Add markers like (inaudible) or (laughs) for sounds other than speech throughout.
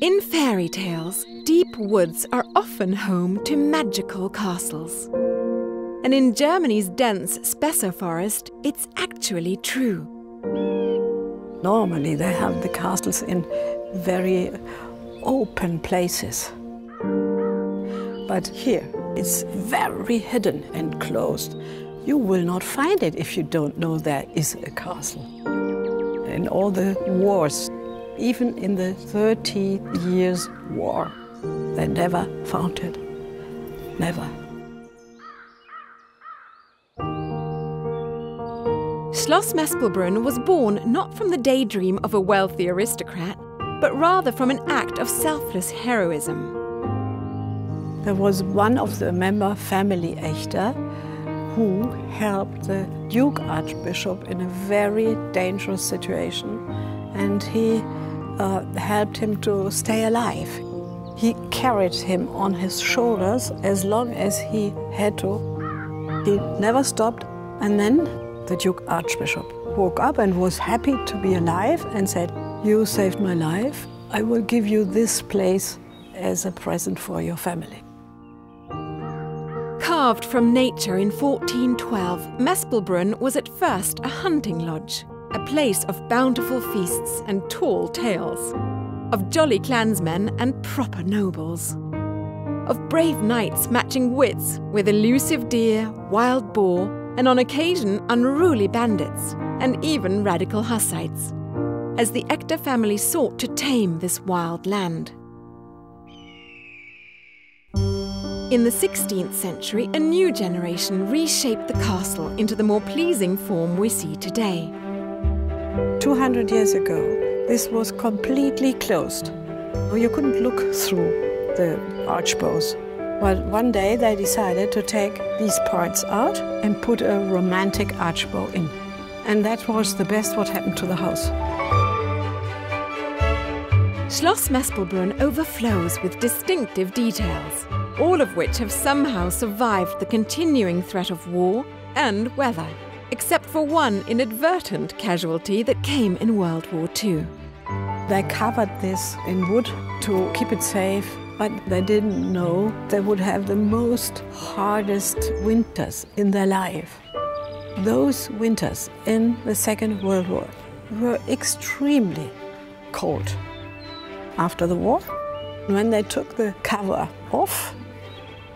In fairy tales, deep woods are often home to magical castles. And in Germany's dense Spessart forest, it's actually true. Normally, they have the castles in very open places. But here, it's very hidden and closed. You will not find it if you don't know there is a castle. In all the wars, even in the 30 years war, they never found it. Never. Schloss Mespelbrunn was born not from the daydream of a wealthy aristocrat, but rather from an act of selfless heroism. There was one of the member family Echter who helped the Duke Archbishop in a very dangerous situation and he uh, helped him to stay alive. He carried him on his shoulders as long as he had to. He never stopped and then the Duke Archbishop woke up and was happy to be alive and said, You saved my life. I will give you this place as a present for your family. Carved from nature in 1412, Mespelbrunn was at first a hunting lodge, a place of bountiful feasts and tall tales, of jolly clansmen and proper nobles, of brave knights matching wits with elusive deer, wild boar, and on occasion unruly bandits, and even radical Hussites, as the Echter family sought to tame this wild land. In the 16th century, a new generation reshaped the castle into the more pleasing form we see today. 200 years ago, this was completely closed. You couldn't look through the archbows. But one day they decided to take these parts out and put a romantic archbow in. And that was the best what happened to the house. Schloss Mespelbrunn overflows with distinctive details, all of which have somehow survived the continuing threat of war and weather, except for one inadvertent casualty that came in World War II. They covered this in wood to keep it safe but they didn't know they would have the most hardest winters in their life. Those winters in the Second World War were extremely cold. After the war, when they took the cover off,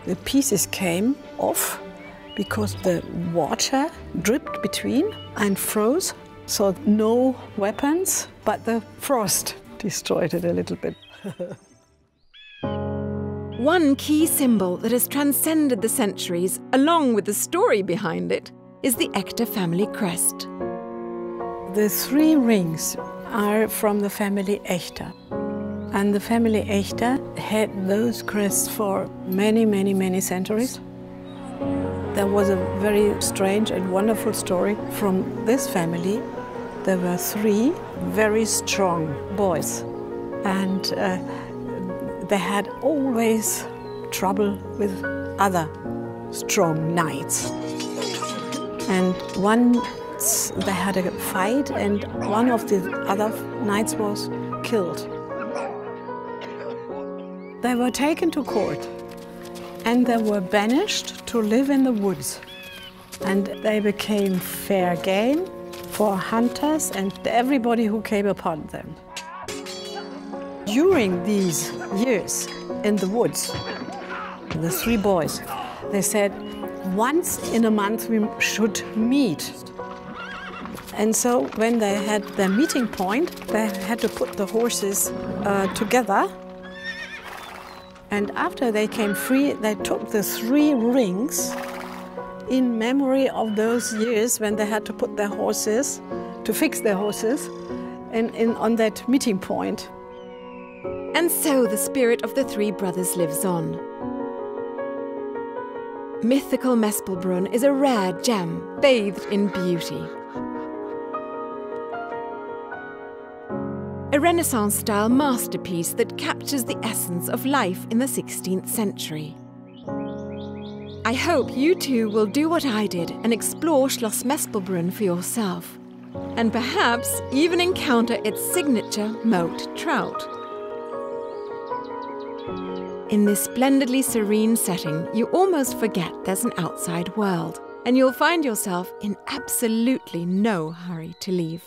the pieces came off because the water dripped between and froze. So no weapons, but the frost destroyed it a little bit. (laughs) One key symbol that has transcended the centuries, along with the story behind it, is the Echter family crest. The three rings are from the family Echter. And the family Echter had those crests for many, many, many centuries. There was a very strange and wonderful story from this family. There were three very strong boys. And uh, they had always trouble with other strong knights. And once they had a fight, and one of the other knights was killed. They were taken to court and they were banished to live in the woods. And they became fair game for hunters and everybody who came upon them. During these years in the woods, the three boys, they said, once in a month we should meet. And so when they had their meeting point, they had to put the horses uh, together. And after they came free, they took the three rings in memory of those years when they had to put their horses, to fix their horses, in, in, on that meeting point. And so the spirit of the three brothers lives on. Mythical Mespelbrunn is a rare gem bathed in beauty. A Renaissance style masterpiece that captures the essence of life in the 16th century. I hope you too will do what I did and explore Schloss Mespelbrunn for yourself, and perhaps even encounter its signature moat trout. In this splendidly serene setting, you almost forget there's an outside world, and you'll find yourself in absolutely no hurry to leave.